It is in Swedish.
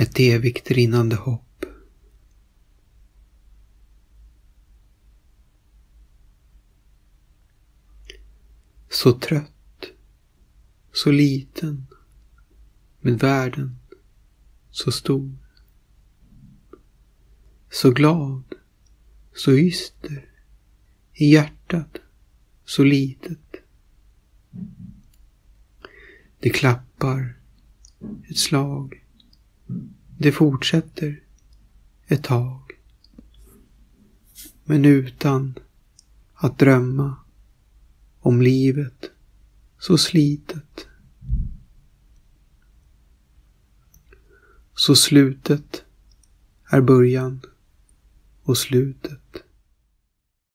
Ett evigt rinnande hopp. Så trött, så liten, med världen så stor. Så glad, så yster, i hjärtat så litet. Det klappar ett slag. Det fortsätter ett tag. Men utan att drömma om livet så slitet. Så slutet är början och slutet